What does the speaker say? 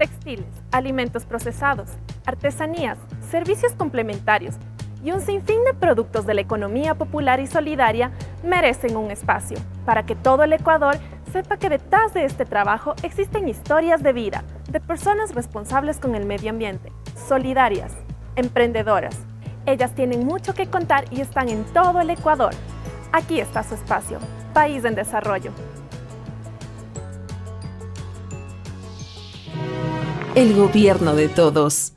textiles, alimentos procesados, artesanías, servicios complementarios y un sinfín de productos de la economía popular y solidaria merecen un espacio para que todo el Ecuador sepa que detrás de este trabajo existen historias de vida de personas responsables con el medio ambiente, solidarias, emprendedoras. Ellas tienen mucho que contar y están en todo el Ecuador. Aquí está su espacio, País en Desarrollo. El gobierno de todos.